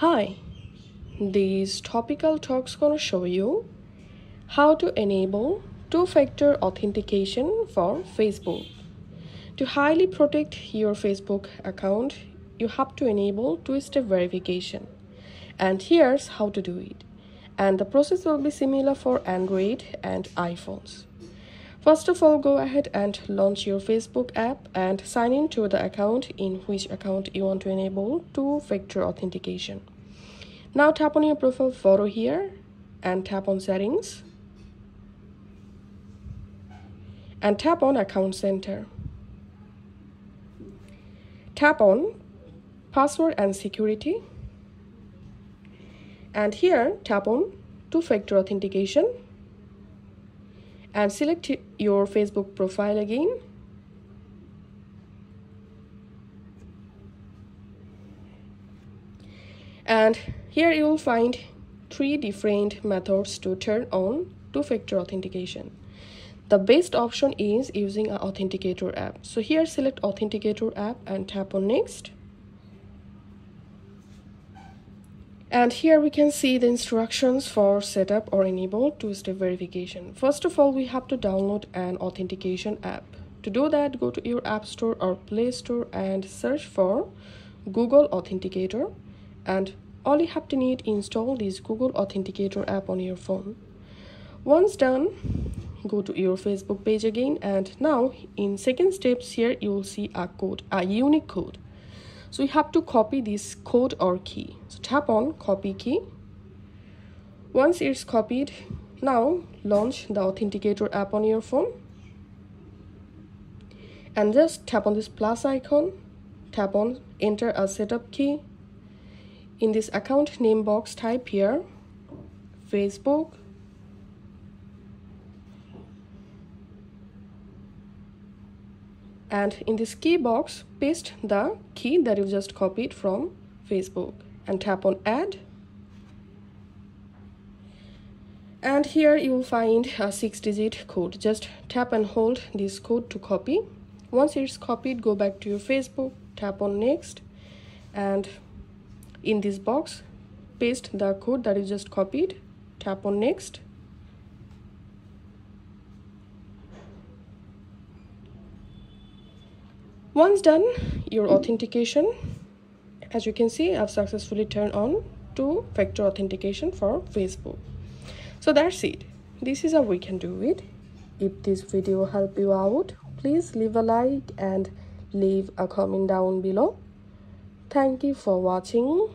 Hi, these topical talks gonna show you how to enable two-factor authentication for Facebook. To highly protect your Facebook account, you have to enable two-step verification. And here's how to do it. And the process will be similar for Android and iPhones. First of all, go ahead and launch your Facebook app and sign in to the account in which account you want to enable two-factor authentication. Now tap on your profile photo here and tap on settings and tap on account center. Tap on password and security and here tap on two-factor authentication and select your Facebook profile again. And here you will find three different methods to turn on two-factor authentication. The best option is using an authenticator app. So here select authenticator app and tap on next and here we can see the instructions for setup or enable two-step verification. First of all we have to download an authentication app. To do that go to your app store or play store and search for google authenticator. And all you have to need install this google authenticator app on your phone. Once done go to your facebook page again. And now in second steps here you will see a code a unique code so we have to copy this code or key. So tap on copy key. Once it's copied now launch the authenticator app on your phone. And just tap on this plus icon. Tap on enter a setup key. In this account name box type here facebook and in this key box paste the key that you just copied from Facebook and tap on add. And here you will find a six digit code. Just tap and hold this code to copy. Once it's copied go back to your Facebook tap on next. And in this box paste the code that you just copied tap on next once done your authentication as you can see i've successfully turned on two factor authentication for facebook. So that's it. This is how we can do it. If this video helped you out please leave a like and leave a comment down below. Thank you for watching